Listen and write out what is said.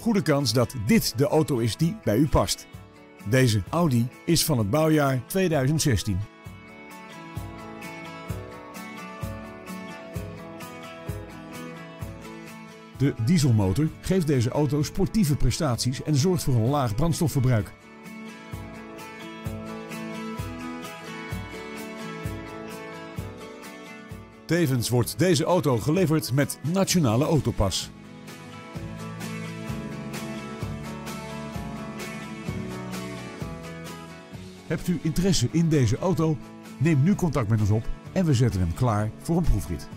goede kans dat dit de auto is die bij u past. Deze Audi is van het bouwjaar 2016. De dieselmotor geeft deze auto sportieve prestaties en zorgt voor een laag brandstofverbruik. Tevens wordt deze auto geleverd met Nationale Autopas. Hebt u interesse in deze auto? Neem nu contact met ons op en we zetten hem klaar voor een proefrit.